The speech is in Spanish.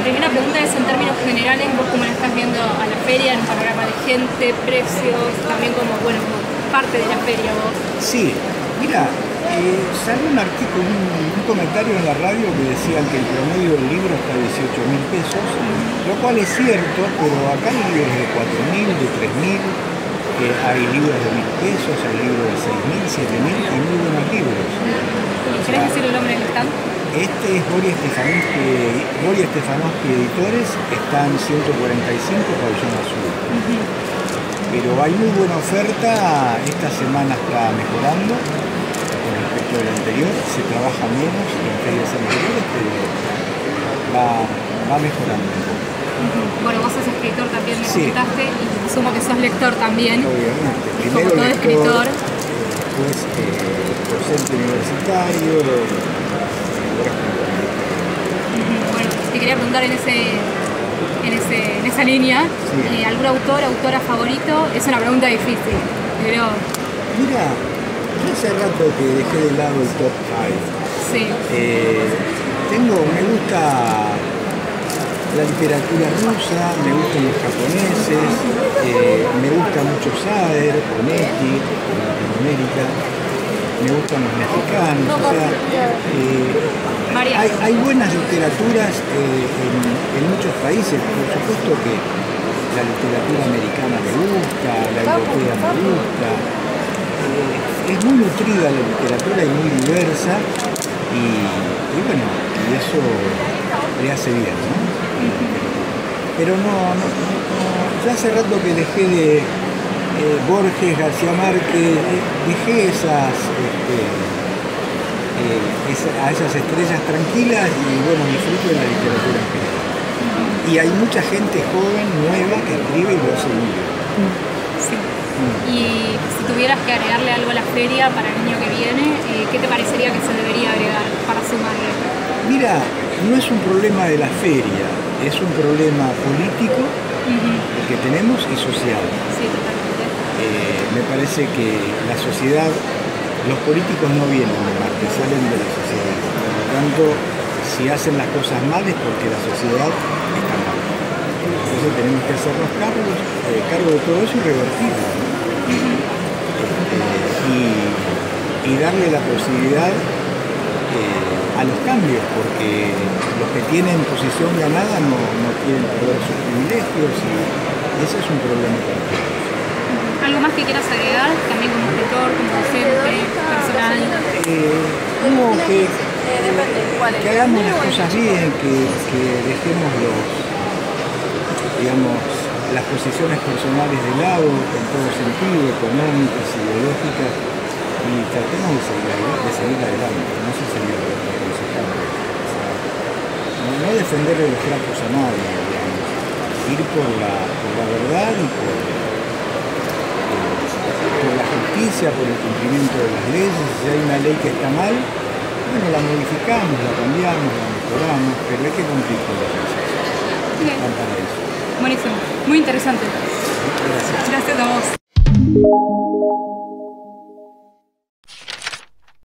la primera pregunta es en términos generales, vos cómo la estás viendo a la feria, en panorama de gente, precios, también como, bueno, como parte de la feria vos. Sí, mira, eh, salió un artículo, un, comentario en la radio que decían que el promedio del libro está a 18 mil pesos, lo cual es cierto, pero acá hay libros de 4 mil, de 3 mil, hay libros de mil pesos, hay libros de 6 mil, 7 mil, hay muy buenos libros. ¿Querés decir el nombre del stand? Este es Boria Stefanovsky, Editores, está en 145 Pabellón Azul. Pero hay muy buena oferta, esta semana está mejorando con respecto del anterior, se trabaja menos en ferias anteriores, pero va, va mejorando un poco. Bueno, vos sos escritor también, me sí. comentaste, y asumo que sos lector también. Obviamente. Primero como todo escritor. Después eh, docente universitario. Bueno, te quería preguntar en ese en, ese, en esa línea, eh, ¿algún autor, autora favorito? Es una pregunta difícil, pero... Mira, yo hace rato que dejé de lado el top 5. Sí. Eh, tengo, me gusta la literatura rusa, me gustan los japoneses, eh, me gusta mucho Sader, Onetti, en Latinoamérica, me gustan los mexicanos, o sea, eh, hay, hay, buenas literaturas eh, en, en, muchos países, por supuesto que la literatura americana me gusta, la europea me gusta, es muy nutrida la literatura y muy diversa y, y bueno, y eso le hace bien, ¿no? Pero no, no, ya hace rato que dejé de eh, Borges, García Márquez, eh, dejé esas, este, eh, a esas estrellas tranquilas y bueno, disfruto de la literatura en general. Y hay mucha gente joven, nueva, que escribe y lo hace muy Sí. Y si tuvieras que agregarle algo a la feria para el año que viene, ¿qué te parecería que se debería agregar para sumarle? Mira, no es un problema de la feria, es un problema político el que tenemos y social. Sí. Eh, me parece que la sociedad, los políticos no vienen de Marte, salen de la sociedad. Por lo tanto, si hacen las cosas mal es porque la sociedad está mal. Entonces tenemos que hacernos cargos, eh, cargo de todo eso y revertirlo. Eh, y, darle la posibilidad a los cambios, porque los que tienen posición ganada no, no quieren perder sus privilegios y ese es un problema. ¿Algo más que quieras agregar, también como escritor, como docente, personal? Eh, que, que hagamos las cosas bien, que, que dejemos los, digamos, las posiciones personales de lado en todo sentido, económicas, ideológicas, y tratemos de seguir, de seguir adelante, no se sería aconsejable. No, no defenderle los trapos a nadie, digamos. ir por la, por la verdad y por, eh, por la justicia, por el cumplimiento de las leyes. Si hay una ley que está mal, bueno, la modificamos, la cambiamos, la mejoramos, pero hay que cumplir con las leyes. Buenísimo, muy interesante. Gracias. Gracias a vos.